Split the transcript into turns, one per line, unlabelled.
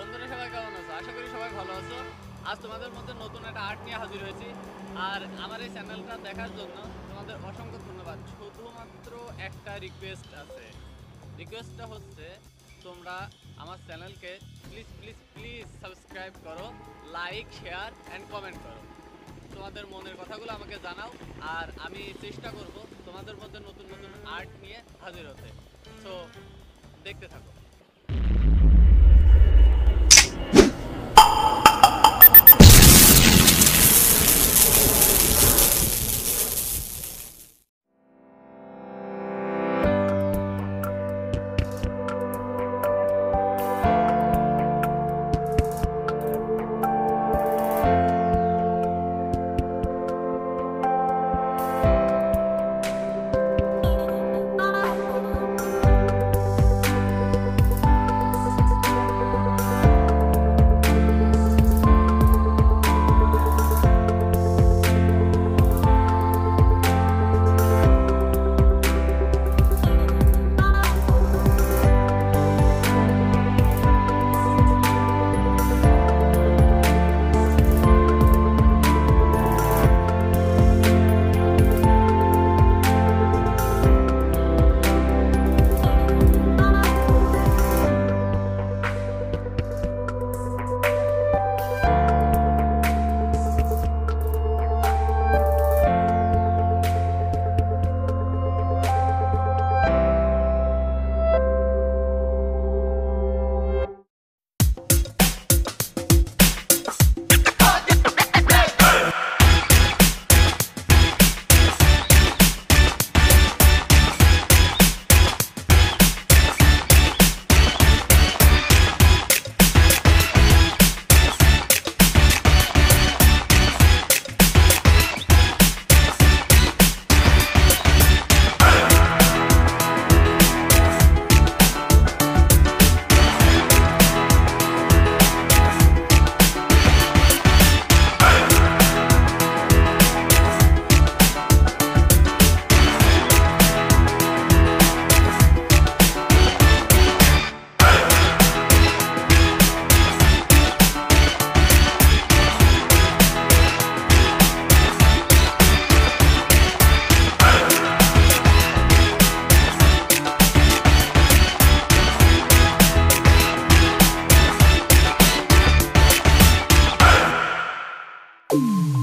বন্ধুরা সবাই কেমন আছো? আশা করি সবাই ভালো আছো। আজ তোমাদের মধ্যে নতুন একটা আর্ট নিয়ে হাজির হয়েছি। আর আমার এই চ্যানেলটা দেখার জন্য তোমাদের অসংখ্য ধন্যবাদ। শুধুমাত্র একটা রিকোয়েস্ট আছে। রিকোয়েস্টটা হচ্ছে, তোমরা আমার চ্যানেলকে প্লিজ প্লিজ প্লিজ সাবস্ক্রাইব করো লাইক শেয়ার অ্যান্ড কমেন্ট করো। তোমাদের মনের কথাগুলো আমাকে জানাও, আর আমি চেষ্টা করব তোমাদের মধ্যে নতুন নতুন আর্ট নিয়ে হাজির হতে। সো দেখতে থাকো। mm